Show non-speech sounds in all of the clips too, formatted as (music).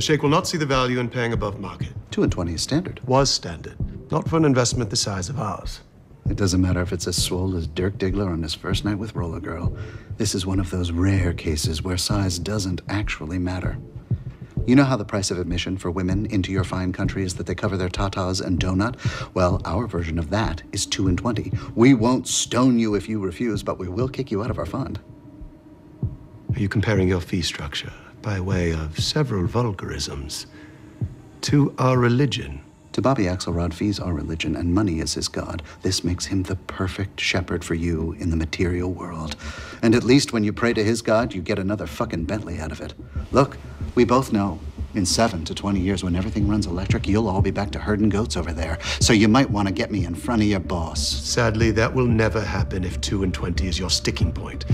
The Sheikh will not see the value in paying above market. 2 and 20 is standard. Was standard. Not for an investment the size of ours. It doesn't matter if it's as swole as Dirk Diggler on his first night with Roller Girl. This is one of those rare cases where size doesn't actually matter. You know how the price of admission for women into your fine country is that they cover their tatas and donut? Well, our version of that is 2 and 20. We won't stone you if you refuse, but we will kick you out of our fund. Are you comparing your fee structure, by way of several vulgarisms, to our religion? To Bobby Axelrod, fees are religion and money is his God. This makes him the perfect shepherd for you in the material world. And at least when you pray to his God, you get another fucking Bentley out of it. Look, we both know in seven to 20 years, when everything runs electric, you'll all be back to herding goats over there. So you might want to get me in front of your boss. Sadly, that will never happen if 2 and 20 is your sticking point.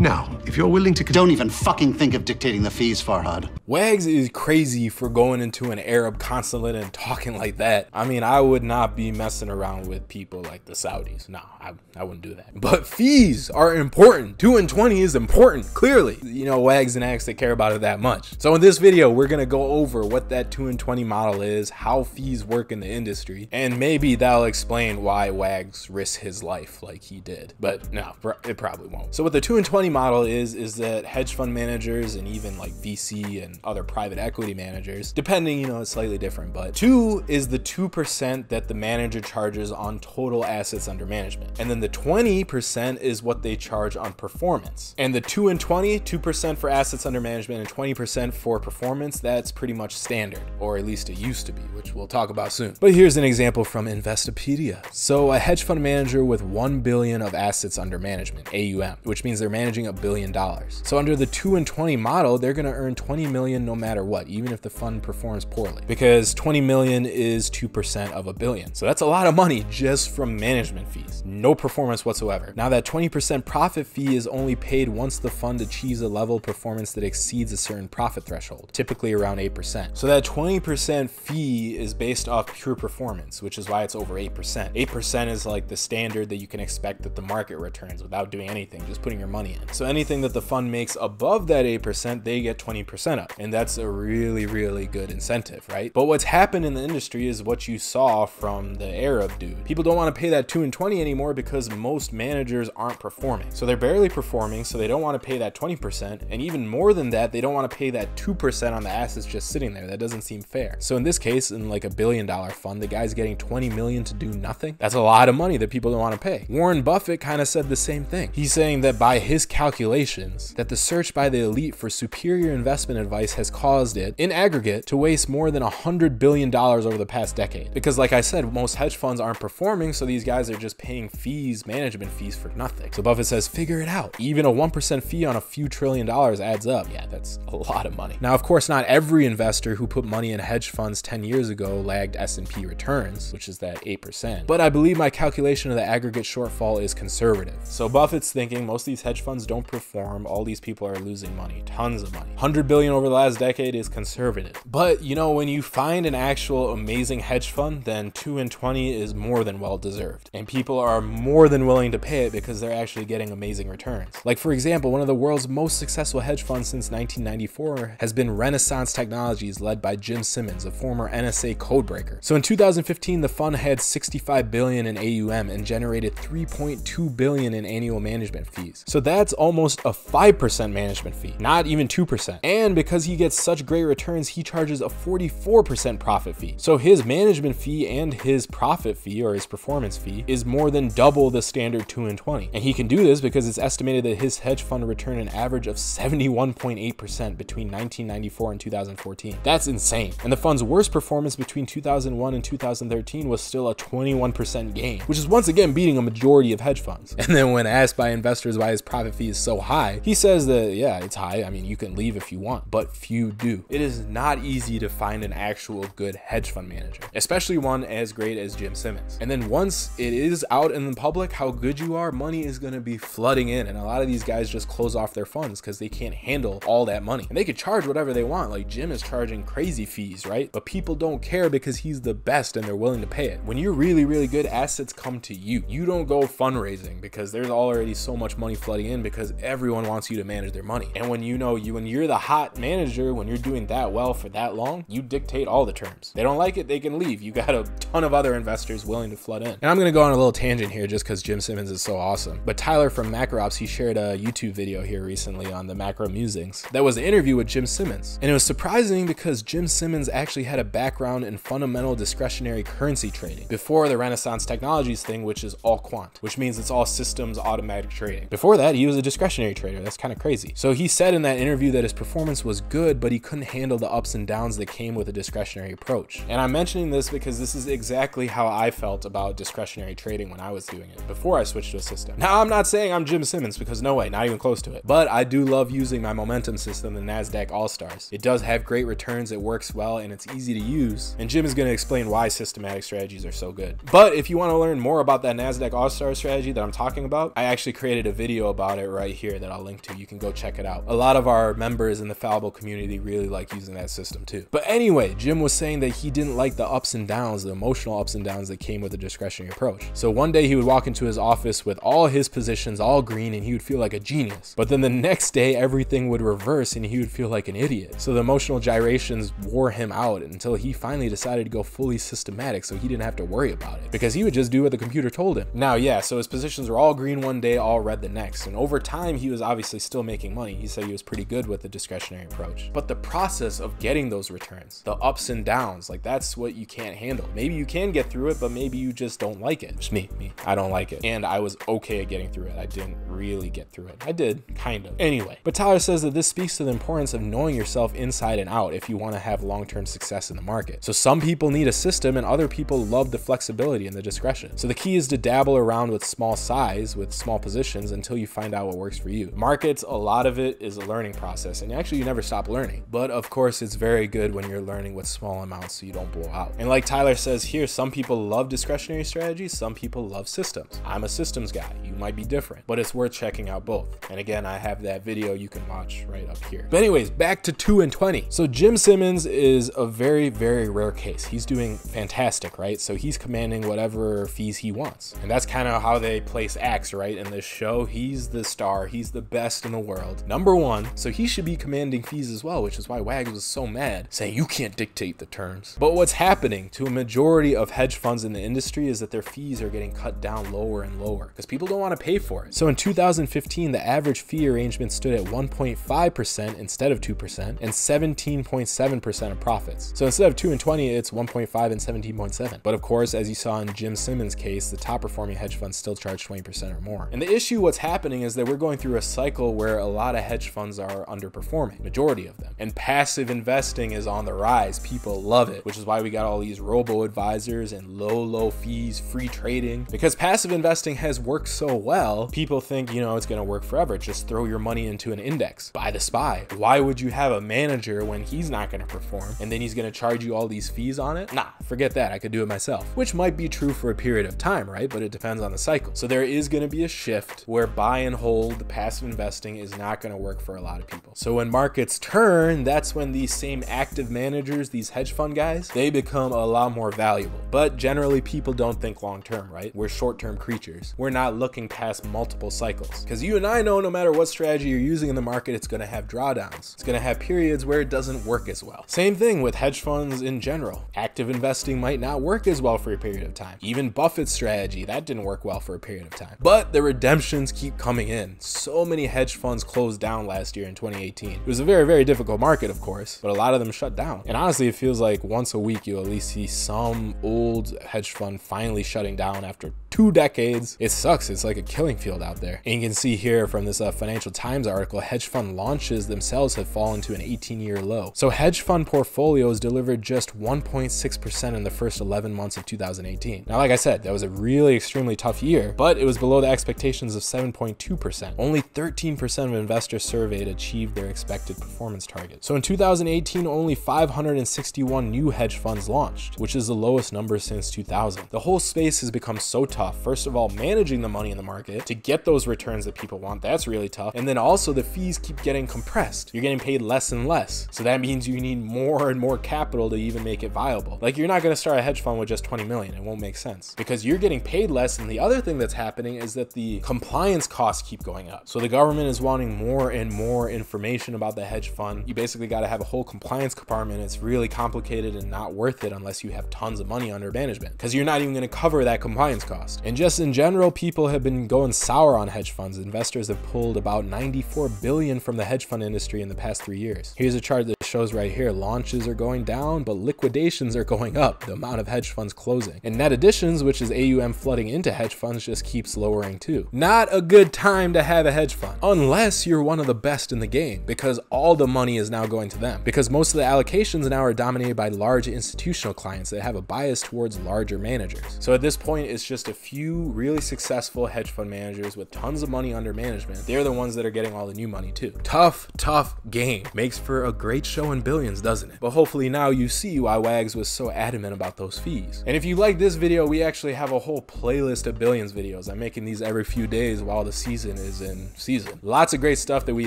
Now, if you're willing to. Don't even fucking think of dictating the fees, Farhad. Wags is crazy for going into an Arab consulate and talking like that. I mean, I would not be messing around with people like the Saudis. No, I, I wouldn't do that. But fees are important. 2 and 20 is important, clearly. You know, Wags and Axe, they care about it that much. So in this video, we're gonna go over what that 2 and 20 model is, how fees work in the industry, and maybe that'll explain why Wags risked his life like he did. But no, it probably won't. So with the 2 and 20 model is is that hedge fund managers and even like VC and other private equity managers, depending, you know, it's slightly different, but two is the 2% that the manager charges on total assets under management. And then the 20% is what they charge on performance. And the 2 and 20, 2% for assets under management and 20% for performance, that's pretty much standard, or at least it used to be, which we'll talk about soon. But here's an example from Investopedia. So a hedge fund manager with 1 billion of assets under management, AUM, which means they're managing a billion dollars. So under the 2 and 20 model, they're going to earn 20 million no matter what, even if the fund performs poorly, because 20 million is 2% of a billion. So that's a lot of money just from management fees. No performance whatsoever. Now that 20% profit fee is only paid once the fund achieves a level of performance that exceeds a certain profit threshold, typically around 8%. So that 20% fee is based off pure performance, which is why it's over 8%. 8% is like the standard that you can expect that the market returns without doing anything, just putting your money in. So anything that the fund makes above that 8%, they get 20% up. And that's a really, really good incentive, right? But what's happened in the industry is what you saw from the Arab dude. People don't want to pay that 2 and 20 anymore because most managers aren't performing. So they're barely performing, so they don't want to pay that 20%. And even more than that, they don't want to pay that 2% on the assets just sitting there. That doesn't seem fair. So in this case, in like a billion dollar fund, the guy's getting 20 million to do nothing. That's a lot of money that people don't want to pay. Warren Buffett kind of said the same thing. He's saying that by his calculations, that the search by the elite for superior investment advice has caused it, in aggregate, to waste more than $100 billion over the past decade. Because like I said, most hedge funds aren't performing, so these guys are just paying fees, management fees for nothing. So Buffett says, figure it out. Even a 1% fee on a few trillion dollars adds up. Yeah, that's a lot of money. Now, of course, not every investor who put money in hedge funds 10 years ago lagged S&P returns, which is that 8%. But I believe my calculation of the aggregate shortfall is conservative. So Buffett's thinking most of these hedge funds don't perform. All these people are losing money, tons of money. 100 billion over the last decade is conservative. But you know, when you find an actual amazing hedge fund, then 2 and 20 is more than well deserved. And people are more than willing to pay it because they're actually getting amazing returns. Like for example, one of the world's most successful hedge funds since 1994 has been Renaissance Technologies led by Jim Simons, a former NSA codebreaker. So in 2015, the fund had 65 billion in AUM and generated 3.2 billion in annual management fees. So that's almost a 5% management fee, not even 2%. And because he gets such great returns, he charges a 44% profit fee. So his management fee and his profit fee or his performance fee is more than double the standard 2 and 20. And he can do this because it's estimated that his hedge fund returned an average of 71.8% between 1994 and 2014. That's insane. And the fund's worst performance between 2001 and 2013 was still a 21% gain, which is once again beating a majority of hedge funds. (laughs) And then when asked by investors why his profit fee is so high, he says that, yeah, it's high. I mean, you can leave if you want, but few do. It is not easy to find an actual good hedge fund manager, especially one as great as Jim Simons. And then once it is out in the public how good you are, money is going to be flooding in. And a lot of these guys just close off their funds because they can't handle all that money. And they could charge whatever they want. Like Jim is charging crazy fees, right? But people don't care because he's the best and they're willing to pay it. When you're really, really good, assets come to you. You don't go fundraising because there's already so much money flooding in because everyone wants you to manage their money. And when you know you when you're the hot manager, when you're doing that well for that long, you dictate all the terms. They don't like it, they can leave. You got a ton of other investors willing to flood in. And I'm gonna go on a little tangent here just because Jim Simons is so awesome. But Tyler from MacroOps, he shared a YouTube video here recently on the Macro Musings that was an interview with Jim Simons. And it was surprising because Jim Simons actually had a background in fundamental discretionary currency trading before the Renaissance Technologies thing, which is all quant, which means it's all systems automatic trading. Before that, he was a discretionary trader. That's kind of crazy. So he said in that interview that his performance was good, but he couldn't handle the ups and downs that came with a discretionary approach. And I'm mentioning this because this is exactly how I felt about discretionary trading when I was doing it before I switched to a system. Now, I'm not saying I'm Jim Simons because no way, not even close to it. But I do love using my momentum system, the NASDAQ All Stars. It does have great returns, it works well, and it's easy to use. And Jim is going to explain why systematic strategies are so good. But if you want to learn more about that NASDAQ All Star strategy that I'm talking about, I actually created a video about it right here that I'll link to. You can go check it out. A lot of our members in the Fallible community really like using that system too. But anyway, Jim was saying that he didn't like the ups and downs, the emotional ups and downs that came with the discretionary approach. So one day he would walk into his office with all his positions all green and he would feel like a genius. But then the next day, everything would reverse and he would feel like an idiot. So the emotional gyrations wore him out until he finally decided to go fully systematic so he didn't have to worry about it because he would just do what the computer told him. Now, yeah, so his positions were all green one day, all red the next. And over time, he was obviously still making money. He said he was pretty good with the discretionary approach. But the process of getting those returns, the ups and downs, like that's what you can't handle. Maybe you can get through it, but maybe you just don't like it. Just me, me. I don't like it. And I was okay at getting through it. I didn't really get through it. I did, kind of. Anyway, but Tyler says that this speaks to the importance of knowing yourself inside and out if you want to have long-term success in the market. So some people need a system and other people love the flexibility and the discretion. So the key is to dabble around with small size, with small positions until you find out what works for you. Markets, a lot of it is a learning process and actually you never stop learning. But of course, it's very good when you're learning with small amounts so you don't blow out. And like Tyler says here, some people love discretionary strategies, some people love systems. I'm a systems guy. You might be different, but it's worth checking out both. And again, I have that video you can watch right up here. But anyways, back to 2 and 20. So Jim Simons is a very, very rare case. He's doing fantastic, right? So he's commanding whatever fees he wants. And that's kind of how they place Axe, right? In this show, he's the star, he's the best in the world, number one. So he should be commanding fees as well, which is why Wags was so mad, saying you can't dictate the terms. But what's happening to a majority of hedge funds in the industry is that their fees are getting cut down lower and lower because people don't want to pay for it. So in 2015, the average fee arrangement stood at 1.5% instead of 2% and 17.7% of profits. So instead of 2 and 20, it's 1.5 and 17.7. But of course, as you saw in Jim Simons' case, the top performing hedge funds still charge 20% or more. And the issue what's happening is that we're going through a cycle where a lot of hedge funds are underperforming, majority of them. And passive investing is on the rise. People love it, which is why we got all these robo advisors and low, low fees, free trading. Because passive investing has worked so well, people think, you know, it's going to work forever. Just throw your money into an index, buy the SPY. Why would you have a manager when he's not going to perform and then he's going to charge you all these fees on it? Nah, forget that. I could do it myself, which might be true for a period of time, right? But it depends on the cycle. So there is going to be a shift where buy and hold, the passive investing is not going to work for a lot of people. So when markets turn, that's when these same active managers, these hedge fund guys, they become a lot more valuable. But generally, people don't think long term, right? We're short term creatures. We're not looking past multiple cycles. Because you and I know no matter what strategy you're using in the market, it's going to have drawdowns. It's going to have periods where it doesn't work as well. Same thing with hedge funds in general. Active investing might not work as well for a period of time. Even Buffett's strategy, that didn't work well for a period of time. But the redemptions keep coming in. So many hedge funds closed down last year in 2018. It was a very, very difficult market, of course, but a lot of them shut down. And honestly, it feels like once a week you'll at least see some old hedge fund finally shutting down after two decades. It sucks. It's like a killing field out there. And you can see here from this uh, Financial Times article, hedge fund launches themselves have fallen to an 18 year low. So hedge fund portfolios delivered just 1.6% in the first 11 months of 2018. Now, like I said, that was a really extremely tough year, but it was below the expectations of 7.2%. Only 13% of investors surveyed achieved their expected performance target. So in 2018, only 561 new hedge funds launched, which is the lowest number since 2000. The whole space has become so tough. First of all, managing the money in the market to get those returns that people want, that's really tough. And then also the fees keep getting compressed. You're getting paid less and less. So that means you need more and more capital to even make it viable. Like you're not going to start a hedge fund with just 20 million. It won't make sense because you're getting paid less. And the other thing that's happening is that the compliance costs keep keep going up. So the government is wanting more and more information about the hedge fund. You basically got to have a whole compliance compartment. It's really complicated and not worth it unless you have tons of money under management because you're not even going to cover that compliance cost. And just in general, people have been going sour on hedge funds. Investors have pulled about 94 billion from the hedge fund industry in the past three years. Here's a chart that shows right here launches are going down, but liquidations are going up, the amount of hedge funds closing. And net additions, which is AUM flooding into hedge funds, just keeps lowering too. Not a good time to have a hedge fund, unless you're one of the best in the game, because all the money is now going to them. Because most of the allocations now are dominated by large institutional clients that have a bias towards larger managers. So at this point, it's just a few really successful hedge fund managers with tons of money under management. They're the ones that are getting all the new money too. Tough, tough game. Makes for a great show in billions, doesn't it? But hopefully now you see why Wags was so adamant about those fees. And if you like this video, we actually have a whole playlist of billions videos. I'm making these every few days while the season is in season. Lots of great stuff that we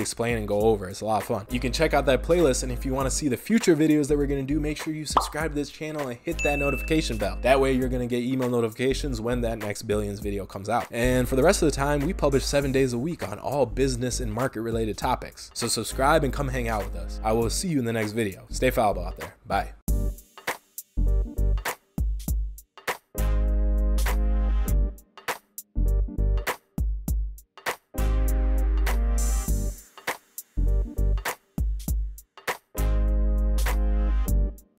explain and go over. It's a lot of fun. You can check out that playlist and if you want to see the future videos that we're going to do, make sure you subscribe to this channel and hit that notification bell. That way you're going to get email notifications when that next billions video comes out. And for the rest of the time, we publish seven days a week on all business and market related topics. So subscribe and come hang out with us. I will see you in the next video. Stay fallible out there. Bye.